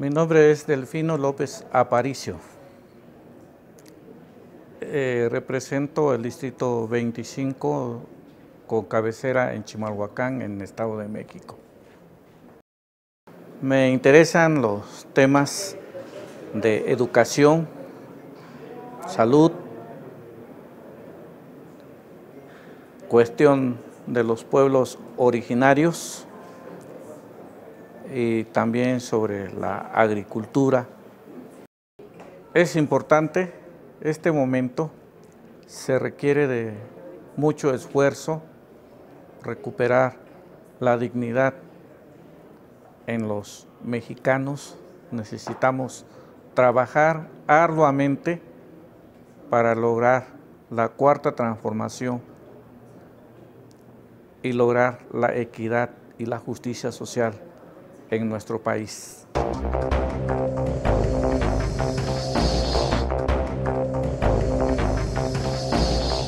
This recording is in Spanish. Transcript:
Mi nombre es Delfino López Aparicio. Eh, represento el distrito 25 con cabecera en Chimalhuacán, en el Estado de México. Me interesan los temas de educación, salud, cuestión de los pueblos originarios y también sobre la agricultura. Es importante, este momento se requiere de mucho esfuerzo, recuperar la dignidad en los mexicanos. Necesitamos trabajar arduamente para lograr la cuarta transformación y lograr la equidad y la justicia social en nuestro país.